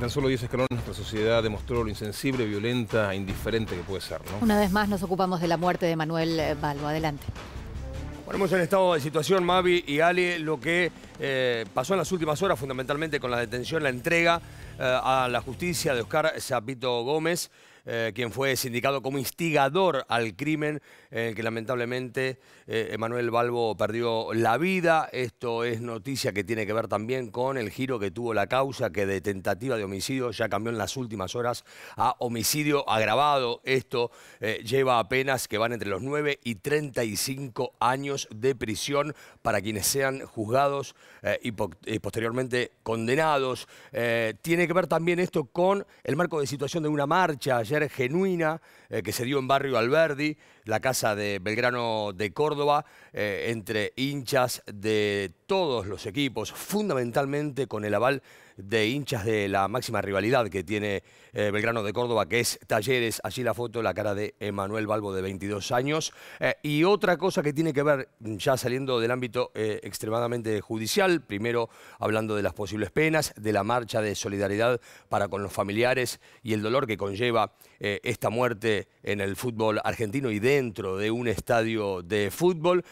Tan solo 10 escalones nuestra sociedad demostró lo insensible, violenta e indiferente que puede ser. ¿no? Una vez más nos ocupamos de la muerte de Manuel Balbo. Adelante. Ponemos en estado de situación, Mavi y Ali, lo que eh, pasó en las últimas horas, fundamentalmente con la detención, la entrega eh, a la justicia de Oscar Zapito Gómez, eh, quien fue sindicado como instigador al crimen, en que lamentablemente eh, Emanuel Balbo perdió la vida. Esto es noticia que tiene que ver también con el giro que tuvo la causa, que de tentativa de homicidio ya cambió en las últimas horas a homicidio agravado. Esto eh, lleva apenas que van entre los 9 y 35 años de prisión para quienes sean juzgados y, posteriormente condenados. tiene que ver también esto con el marco de situación de una marcha genuina eh, que se dio en Barrio Alberdi, la casa de Belgrano de Córdoba, eh, entre hinchas de todos los equipos, fundamentalmente con el aval de hinchas de la máxima rivalidad que tiene eh, Belgrano de Córdoba, que es Talleres. Allí la foto, la cara de Emanuel Balbo, de 22 años. Y otra cosa que tiene que ver, ya saliendo del ámbito extremadamente judicial, primero hablando de las posibles penas, de la marcha de solidaridad para con los familiares y el dolor que conlleva esta muerte en el fútbol argentino y dentro de un estadio de fútbol.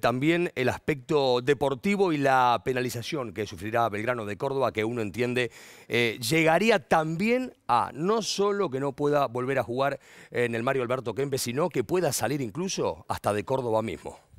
también el aspecto deportivo y la penalización que sufrirá Belgrano de Córdoba, que uno entiende, eh, llegaría también a no solo que no pueda volver a jugar en el Mario Alberto Kempe, sino que pueda salir incluso hasta de Córdoba mismo.